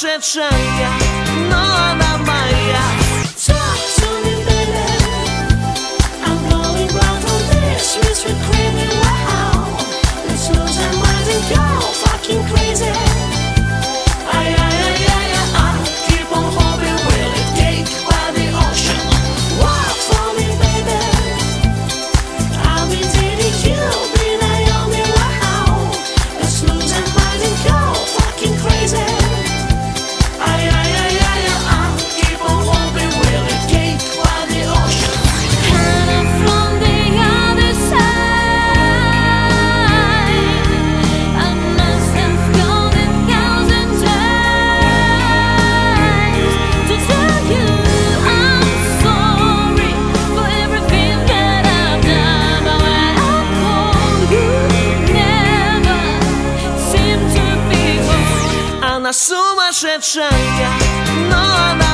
сумасшедшая, но она сумасшедшая, но она